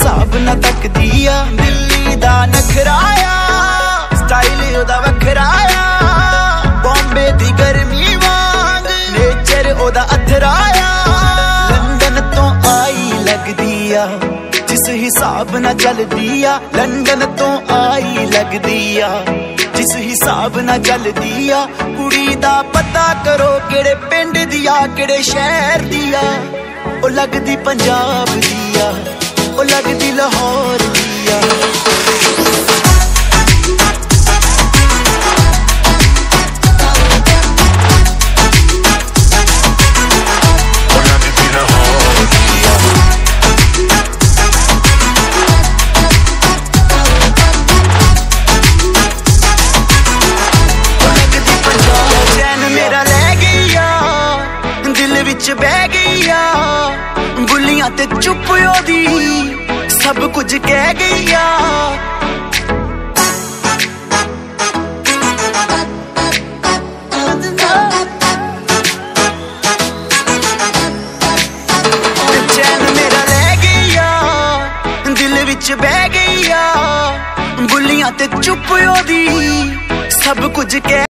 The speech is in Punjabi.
ਹਿਸਾਬ ਨਾਲ ਤੱਕਦੀ ਆ। ਦਿੱਲੀ ਦਾ ਨਖਰਾਇਆ ਸਟਾਈਲ ਉਹਦਾ ਵੱਖਰਾਇਆ ਬੰਬੇ ਦੀ ਗਰਮੀ ਵਾਂਗ ਨੇਚਰ ਉਹਦਾ ਅਥਰਾਇਆ ਲੰਡਨ ਤੋਂ ਆਈ ਲੱਗਦੀ ਆ, ਜਿਸ ਹਿਸਾਬ ਨਾਲ ਚੱਲਦੀ ਆ। ਲੰਡਨ ਤੋਂ ਆਈ ਲੱਗਦੀ ਆ, ਜਿਸ ਹਿਸਾਬ ਨਾਲ ਚੱਲਦੀ ਆ। ਕੁੜੀ ਦਾ ਪਤਾ ਕਰੋ ਕਿਹੜੇ ਪਿੰਡ ਦੀ ਆ, ਕਿਹੜੇ ਸ਼ਹਿਰ ਦੀ ਆ। ਉਹ ਲੱਗਦੀ ਪੰਜਾਬ ਦੀ ਆ। ਬਹਿ ਗਈ ਆ। ਗੁੱਲੀਆਂ ਤੇ ਚੁੱਪ ਉਹਦੀ। ਸਭ ਕੁਝ ਕਹਿ ਗਈ ਆ। ਵਿੱਚ ਬਹਿ ਗਈ ਆ। ਬੁੱਲੀਆਂ ਤੇ ਚੁੱਪ ਉਹਦੀ। ਸਭ ਕੁਝ ਕਹਿ